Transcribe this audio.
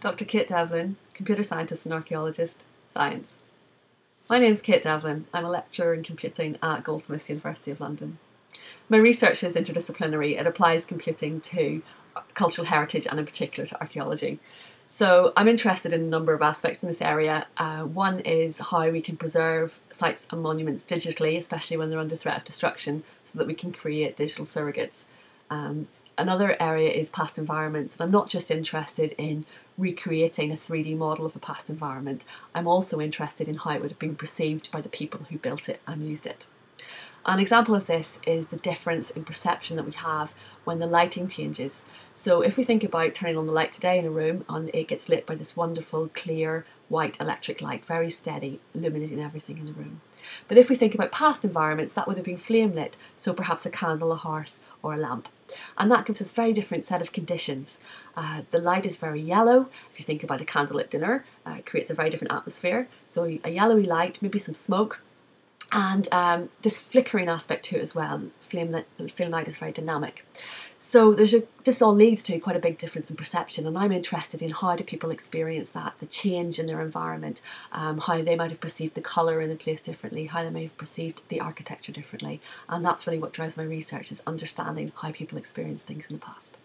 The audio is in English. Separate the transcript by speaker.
Speaker 1: Dr. Kate Devlin, computer scientist and archaeologist, science. My name is Kate Devlin. I'm a lecturer in computing at Goldsmiths University of London. My research is interdisciplinary. It applies computing to cultural heritage and in particular to archaeology. So I'm interested in a number of aspects in this area. Uh, one is how we can preserve sites and monuments digitally, especially when they're under threat of destruction, so that we can create digital surrogates. Um, another area is past environments, and I'm not just interested in recreating a 3D model of a past environment, I'm also interested in how it would have been perceived by the people who built it and used it. An example of this is the difference in perception that we have when the lighting changes. So if we think about turning on the light today in a room and it gets lit by this wonderful clear white electric light, very steady, illuminating everything in the room. But if we think about past environments, that would have been flame lit, so perhaps a candle, a hearth, or a lamp. And that gives us a very different set of conditions. Uh, the light is very yellow. If you think about a candlelit dinner, uh, it creates a very different atmosphere. So a yellowy light, maybe some smoke, and um, this flickering aspect to it as well. Flame light, flame light is very dynamic. So there's a, this all leads to quite a big difference in perception, and I'm interested in how do people experience that, the change in their environment, um, how they might have perceived the colour in a place differently, how they may have perceived the architecture differently, and that's really what drives my research is understanding how people experience things in the past.